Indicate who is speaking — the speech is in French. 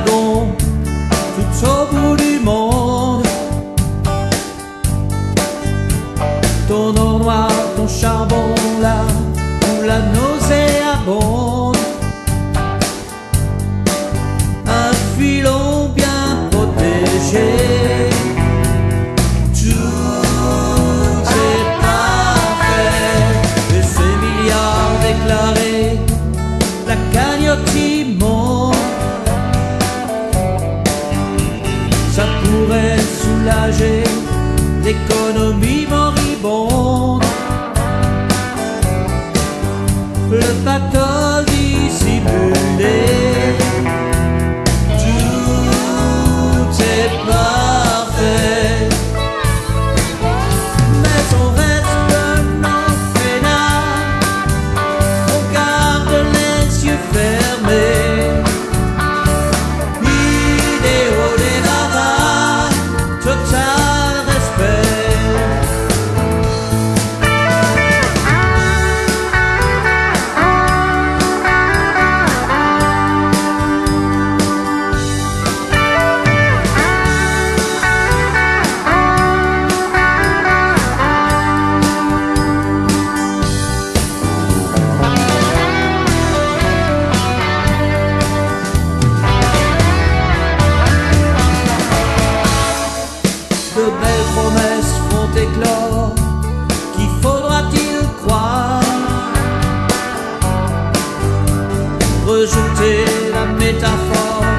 Speaker 1: tout au bout du monde. Ton or noir, ton charbon là, où la nausée abonde. soulagé d'économie moribonde. Le pactole dissimulé. jeder Metaphor.